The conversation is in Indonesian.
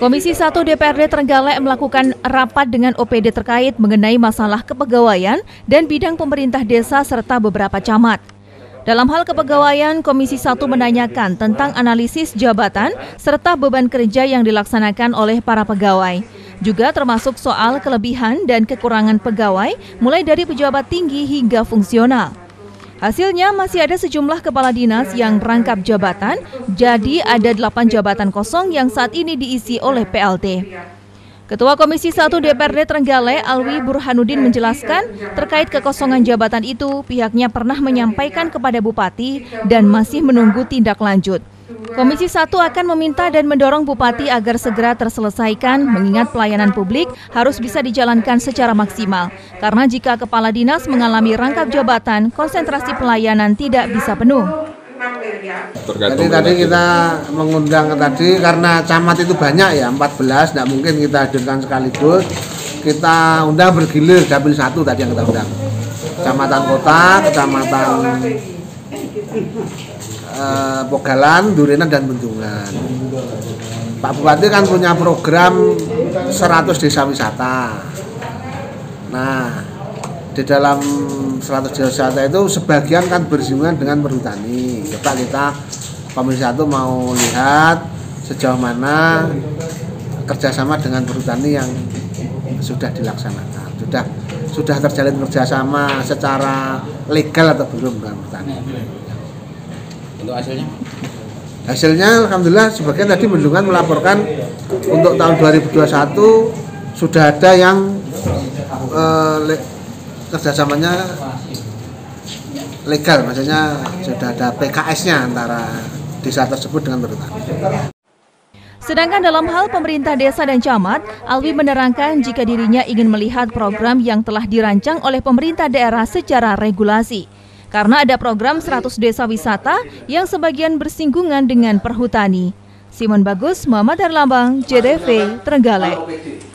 Komisi 1 DPRD Trenggalek melakukan rapat dengan OPD terkait mengenai masalah kepegawaian dan bidang pemerintah desa serta beberapa camat. Dalam hal kepegawaian, Komisi 1 menanyakan tentang analisis jabatan serta beban kerja yang dilaksanakan oleh para pegawai. Juga termasuk soal kelebihan dan kekurangan pegawai mulai dari pejabat tinggi hingga fungsional. Hasilnya masih ada sejumlah kepala dinas yang rangkap jabatan, jadi ada delapan jabatan kosong yang saat ini diisi oleh PLT. Ketua Komisi 1 DPRD Trenggalek, Alwi Burhanuddin menjelaskan terkait kekosongan jabatan itu pihaknya pernah menyampaikan kepada Bupati dan masih menunggu tindak lanjut. Komisi 1 akan meminta dan mendorong Bupati agar segera terselesaikan mengingat pelayanan publik harus bisa dijalankan secara maksimal. Karena jika kepala dinas mengalami rangkap jabatan, konsentrasi pelayanan tidak bisa penuh. Jadi tadi kita mengundang tadi karena camat itu banyak ya 14, tidak mungkin kita hadirkan sekaligus. Kita undang bergilir dapil satu tadi yang kita undang. Kecamatan kota, kecamatan eh, Pogalan, Durinan dan Bendungan. Pak Bupati kan punya program 100 desa wisata. Nah, di dalam 100 desa wisata itu sebagian kan bersinggungan dengan perhutani. Coba kita Komisi Satu mau lihat sejauh mana kerjasama dengan perhutani yang sudah dilaksanakan. Sudah sudah terjalin kerjasama secara legal atau belum dengan perhutani. Untuk hasilnya? Hasilnya alhamdulillah sebagian tadi Bendungan melaporkan untuk tahun 2021 sudah ada yang eh, le- kerjasamanya legal, maksudnya sudah ada PKS-nya antara desa tersebut dengan perhutani. Sedangkan dalam hal pemerintah desa dan camat, Alwi menerangkan jika dirinya ingin melihat program yang telah dirancang oleh pemerintah daerah secara regulasi. Karena ada program 100 desa wisata yang sebagian bersinggungan dengan perhutani. Simon Bagus, Muhammad Herlambang, JDV, Trenggalek.